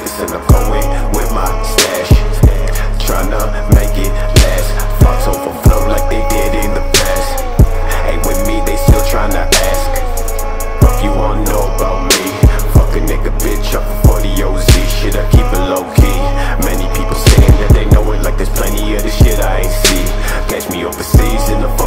business and I'm going with my stash. Tryna make it last. Thoughts overflow like they did in the past. Ain't with me, they still tryna ask. Fuck you all know about me. Fuck a nigga, bitch, up for 40 OZ. Shit, I keep it low key. Many people saying that they know it like there's plenty of the shit I ain't see. Catch me overseas in the